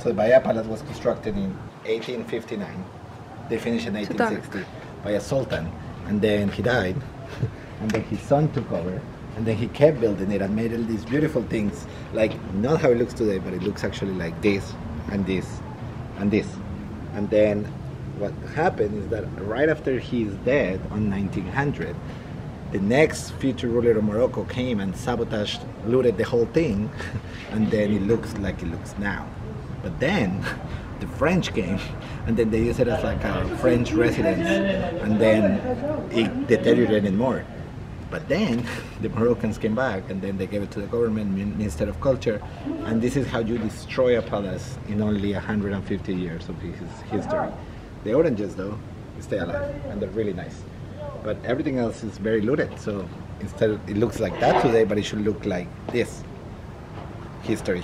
So the Bahia Palace was constructed in 1859. They finished in 1860 by a sultan, and then he died, and then his son took over, and then he kept building it and made all these beautiful things, like not how it looks today, but it looks actually like this and this and this. And then what happened is that right after he's dead on 1900, the next future ruler of Morocco came and sabotaged, looted the whole thing, and then it looks like it looks now. But then the French came, and then they used it as like a French residence, and then it deteriorated more. But then the Moroccans came back, and then they gave it to the government, Minister of Culture, and this is how you destroy a palace in only 150 years of his history. The oranges, though, stay alive, and they're really nice but everything else is very looted. So instead, it looks like that today, but it should look like this history.